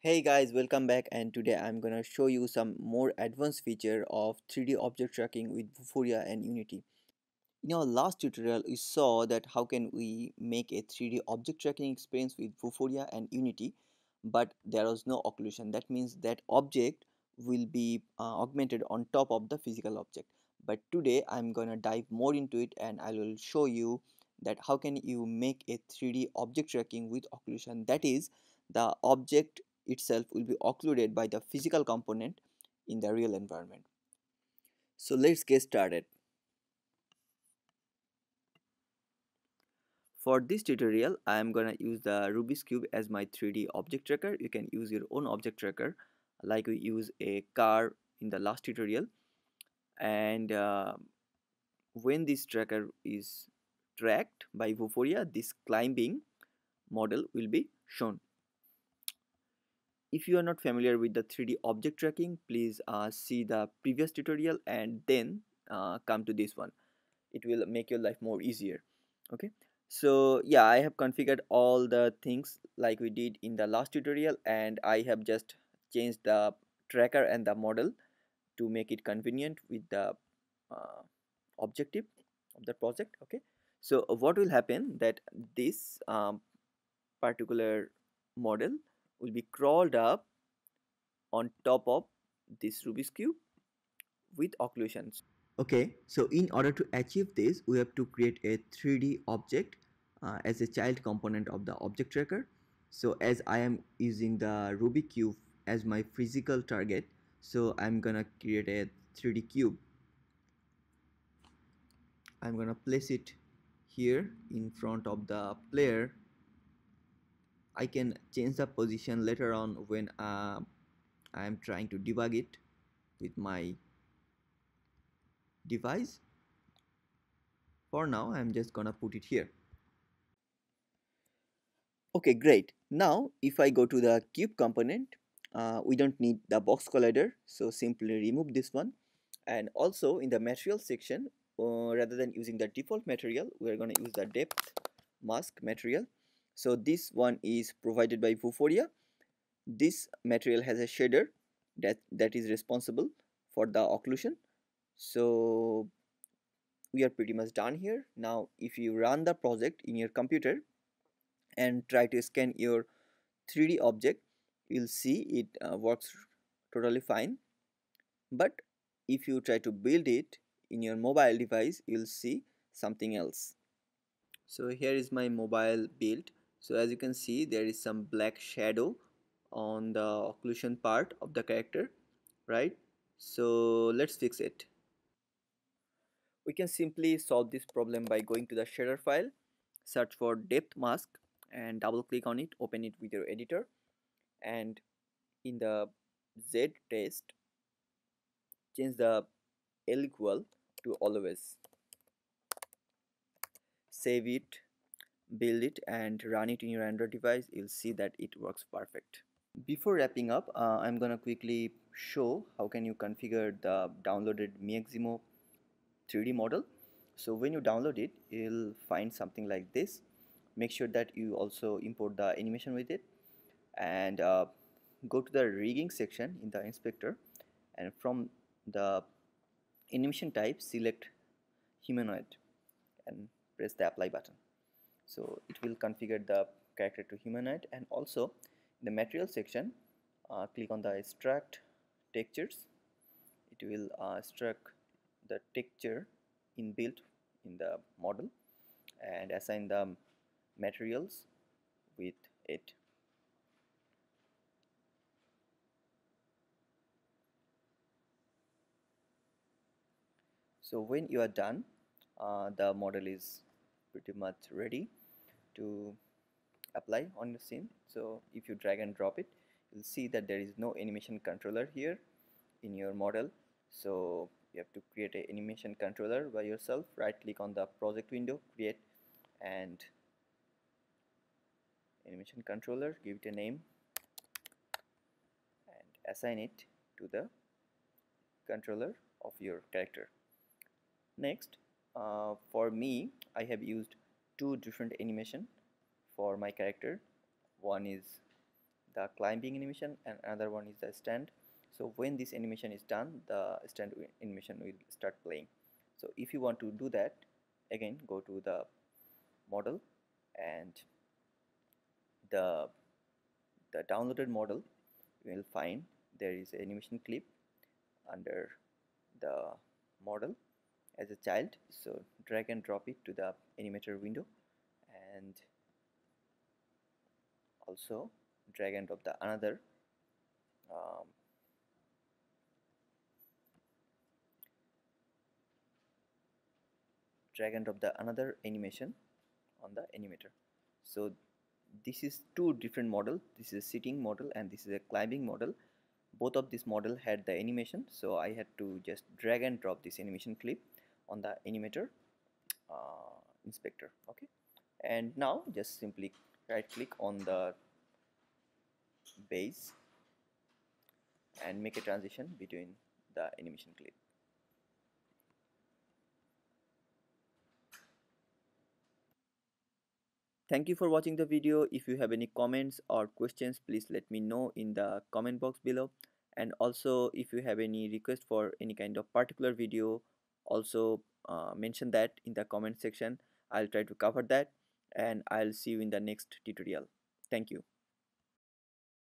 Hey guys, welcome back and today I'm gonna show you some more advanced feature of 3D object tracking with Vuforia and Unity. In our last tutorial, we saw that how can we make a 3D object tracking experience with Vuforia and Unity, but there was no occlusion. That means that object will be uh, augmented on top of the physical object. But today I'm gonna dive more into it and I will show you that how can you make a 3D object tracking with occlusion. That is, the object itself will be occluded by the physical component in the real environment. So let's get started. For this tutorial, I am gonna use the Rubik's Cube as my 3D object tracker. You can use your own object tracker like we use a car in the last tutorial. And uh, when this tracker is tracked by Vuforia, this climbing model will be shown if you are not familiar with the 3d object tracking please uh, see the previous tutorial and then uh, come to this one. It will make your life more easier okay? So yeah i have configured all the things like we did in the last tutorial and i have just changed the tracker and the model to make it convenient with the uh, objective of the project okay? So what will happen that this um, particular model will be crawled up on top of this Rubik's Cube with occlusions. Okay, so in order to achieve this, we have to create a 3D object uh, as a child component of the object tracker. So as I am using the Rubik Cube as my physical target, so I'm gonna create a 3D cube. I'm gonna place it here in front of the player I can change the position later on when uh, I am trying to debug it with my device. For now I'm just gonna put it here. Okay great. Now if I go to the cube component uh, we don't need the box collider so simply remove this one. And also in the material section uh, rather than using the default material we are going to use the depth mask material so this one is provided by Vuforia. This material has a shader that that is responsible for the occlusion. So we are pretty much done here. Now if you run the project in your computer and try to scan your 3d object you'll see it uh, works totally fine. But if you try to build it in your mobile device you'll see something else. So here is my mobile build so as you can see there is some black shadow on the occlusion part of the character right? So let's fix it. We can simply solve this problem by going to the shader file search for depth mask and double click on it open it with your editor and in the Z test change the L equal to always. Save it build it and run it in your Android device you'll see that it works perfect. Before wrapping up uh, I'm gonna quickly show how can you configure the downloaded Mixamo 3D model. So when you download it you'll find something like this. Make sure that you also import the animation with it. And uh, go to the rigging section in the inspector. And from the animation type select humanoid and press the apply button so it will configure the character to humanoid and also in the material section uh, click on the extract textures. It will uh, extract the texture inbuilt in the model and assign the materials with it. So when you are done uh, the model is pretty much ready to apply on the scene. So if you drag and drop it you'll see that there is no animation controller here in your model. So you have to create an animation controller by yourself. Right click on the project window create and animation controller give it a name and assign it to the controller of your character. Next uh, for me I have used two different animation for my character. One is the climbing animation and another one is the stand. So when this animation is done the stand animation will start playing. So if you want to do that again go to the model and the the downloaded model you will find there is animation clip under the model as a child so drag and drop it to the animator window and also drag and drop the another um, drag and drop the another animation on the animator. So this is two different model. This is a sitting model and this is a climbing model. Both of this model had the animation so I had to just drag and drop this animation clip on the animator uh, inspector okay and now just simply right click on the base and make a transition between the animation clip Thank you for watching the video. If you have any comments or questions, please let me know in the comment box below. And also, if you have any request for any kind of particular video, also uh, mention that in the comment section. I'll try to cover that and I'll see you in the next tutorial. Thank you.